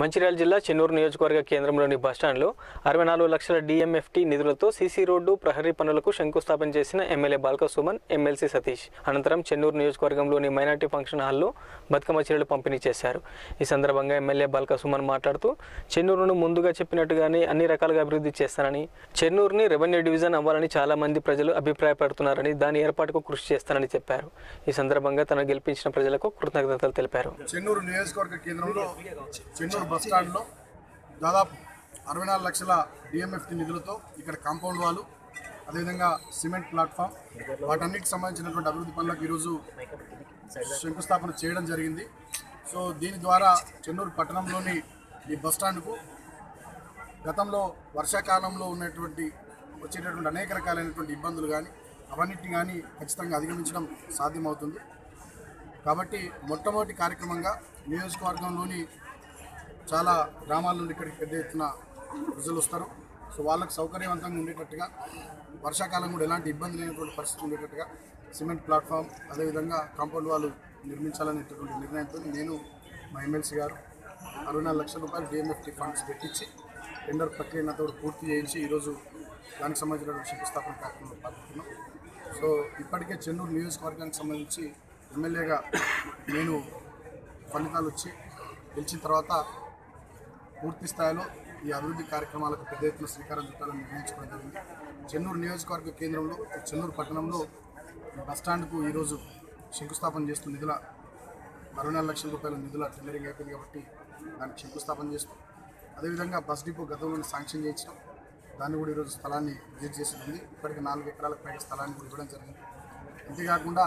మంచిర్యాల జిల్లా చెన్నూరు నియోజకవర్గ కేంద్రంలోని బస్టాండ్లో అరవై నాలుగు లక్షల డిఎంఎఫ్టీ నిధులతో సీసీ రోడ్డు ప్రహరీ పనులకు శంకుస్థాపన చేసిన ఎమ్మెల్యే బాల్క సుమన్ ఎమ్మెల్సీ సతీష్. అనంతరం చెన్నూరు నియోజకవర్గంలోని మైనార్టీ ఫంక్షన్ హాల్లో బతుకమ్మ చీరలు పంపిణీ చేశారు. ఈ సందర్భంగా ఎమ్మెల్యే బాల్క సుమన్ మాట్లాడుతూ చెన్నూరును ముందుగా చెప్పినట్టుగానే అన్ని రకాలుగా అభివృద్ధి చేస్తానని చెన్నూరుని రెవెన్యూ డివిజన్ అవ్వాలని చాలా మంది ప్రజలు అభిప్రాయపడుతున్నారని దాని ఏర్పాటుకు కృషి చేస్తానని చెప్పారు. ఈ సందర్భంగా తను గెలిపించిన ప్రజలకు కృతజ్ఞతలు తెలిపారు. చెన్నూరు నియోజకవర్గ కేంద్రంలో చెన్నూరు బస్ స్టాండ్లో దాదాపు అరవై నాలుగు లక్షల డిఎంఎఫ్టీ నిధులతో ఇక్కడ కాంపౌండ్ వాళ్ళు అదేవిధంగా సిమెంట్ ప్లాట్ఫామ్ వాటన్నిటికి సంబంధించినటువంటి అభివృద్ధి పనులకు ఈరోజు శంకుస్థాపన చేయడం జరిగింది. సో దీని ద్వారా చెన్నూరు పట్టణంలోని ఈ బస్ స్టాండ్కు గతంలో వర్షాకాలంలో ఉన్నటువంటి వచ్చేటటువంటి అనేక రకాలైనటువంటి ఇబ్బందులు కానీ అవన్నిటిని కానీ ఖచ్చితంగా అధిగమించడం సాధ్యమవుతుంది. కాబట్టి మొట్టమొదటి కార్యక్రమంగా నియోజకవర్గంలోని చాలా గ్రామాల నుండి ఇక్కడికి పెద్ద ఎత్తున ప్రజలు వస్తారు. సో వాళ్ళకి సౌకర్యవంతంగా ఉండేటట్టుగా వర్షాకాలం కూడా ఎలాంటి ఇబ్బంది లేనటువంటి పరిస్థితి ఉండేటట్టుగా సిమెంట్ ప్లాట్ఫామ్ అదేవిధంగా కాంపౌండ్ వాళ్ళు నిర్మించాలనేటటువంటి నిర్ణయంతో నేను మా ఎమ్మెల్సీ గారు అరవై నాలుగు లక్షల రూపాయలు డిఎంఎఫ్టీ ఫండ్స్ పెట్టించి టెండర్ ప్రక్రియతో పూర్తి చేయించి ఈరోజు దానికి సంబంధించిన శంకుస్థాపన కార్యక్రమంలో పాల్గొంటున్నాం సో ఇప్పటికే చెన్నూరు నియోజకవర్గానికి సంబంధించి ఎమ్మెల్యేగా నేను ఫలితాలు వచ్చి గెలిచిన తర్వాత పూర్తి స్థాయిలో ఈ అభివృద్ధి కార్యక్రమాలకు పెద్ద ఎత్తున శ్రీకారం చుట్టాలని నిర్ణయించుకోవడం జరిగింది. చెన్నూరు నియోజకవర్గ కేంద్రంలో చెన్నూరు పట్టణంలో బస్ స్టాండ్కు ఈరోజు శంకుస్థాపన చేస్తూ నిధుల అరవై నాలుగు లక్షల రూపాయల నిధుల టెండరింగ్ అయిపోయింది కాబట్టి దానికి శంకుస్థాపన చేస్తూ అదేవిధంగా బస్ డిపో గతంలోనే శాంక్షన్ చేయించడం దాన్ని కూడా ఈరోజు స్థలాన్ని విజిట్ చేసి ఉంది ఇప్పటికి నాలుగు ఎకరాలకు పైగా స్థలాన్ని కూడా ఇవ్వడం జరిగింది. అంతేకాకుండా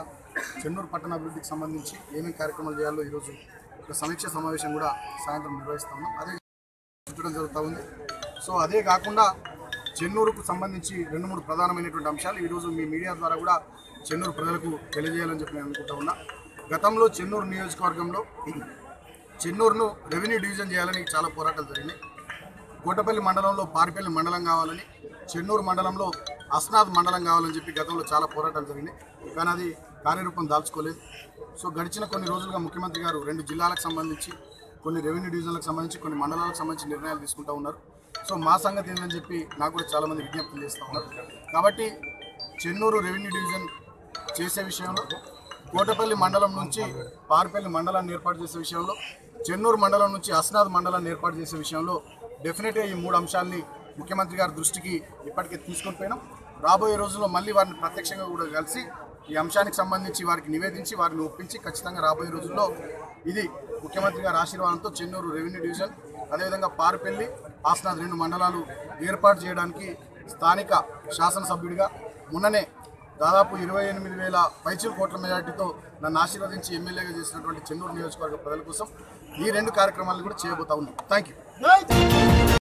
చెన్నూరు పట్టణ అభివృద్ధికి సంబంధించి ఏమేమి కార్యక్రమాలు చేయాలో ఈరోజు ఒక సమీక్ష సమావేశం కూడా సాయంత్రం నిర్వహిస్తున్నాం అదే చూడడం జరుగుతూ ఉంది. సో అదే కాకుండా చెన్నూరుకు సంబంధించి రెండు మూడు ప్రధానమైనటువంటి అంశాలు ఈరోజు మీ మీడియా ద్వారా కూడా చెన్నూరు ప్రజలకు తెలియజేయాలని చెప్పి నేను అనుకుంటా ఉన్నా. గతంలో చెన్నూరు నియోజకవర్గంలో చెన్నూరును రెవెన్యూ డివిజన్ చేయాలని చాలా పోరాటాలు జరిగినాయి. కోటపల్లి మండలంలో పారిపల్లి మండలం కావాలని చెన్నూరు మండలంలో అస్నాథ్ మండలం కావాలని చెప్పి గతంలో చాలా పోరాటాలు జరిగినాయి. కానీ అది కార్యరూపం దాల్చుకోలేదు. సో గడిచిన కొన్ని రోజులుగా ముఖ్యమంత్రి గారు రెండు జిల్లాలకు సంబంధించి కొన్ని రెవెన్యూ డివిజన్లకు సంబంధించి కొన్ని మండలాలకు సంబంధించి నిర్ణయాలు తీసుకుంటూ ఉన్నారు. సో మా సంగతి ఏంటని చెప్పి నాకు కూడా చాలామంది విజ్ఞప్తులు చేస్తూ ఉన్నారు. కాబట్టి చెన్నూరు రెవెన్యూ డివిజన్ చేసే విషయంలో కోటపల్లి మండలం నుంచి పారిపల్లి మండలాన్ని ఏర్పాటు చేసే విషయంలో చెన్నూరు మండలం నుంచి అస్నాథ్ మండలాన్ని ఏర్పాటు చేసే విషయంలో డెఫినెట్గా ఈ మూడు అంశాలని ముఖ్యమంత్రి గారి దృష్టికి ఇప్పటికే తీసుకొని పోయినాం. రాబోయే రోజుల్లో మళ్ళీ వారిని ప్రత్యక్షంగా కూడా కలిసి ఈ అంశానికి సంబంధించి వారికి నివేదించి వారిని ఒప్పించి ఖచ్చితంగా రాబోయే రోజుల్లో ఇది ముఖ్యమంత్రి గారి ఆశీర్వాదంతో చెన్నూరు రెవెన్యూ డివిజన్ అదేవిధంగా పారుపల్లి ఆస్నాథ్ రెండు మండలాలు ఏర్పాటు చేయడానికి స్థానిక శాసనసభ్యుడిగా మొన్ననే దాదాపు ఇరవై ఎనిమిది వేల పైచిల్ కోట్ల మెజార్టీతో నన్ను ఆశీర్వదించి ఎమ్మెల్యేగా చేసినటువంటి చెన్నూరు నియోజకవర్గ ప్రజల కోసం ఈ రెండు కార్యక్రమాలను కూడా చేయబోతా ఉన్నాం. Thank you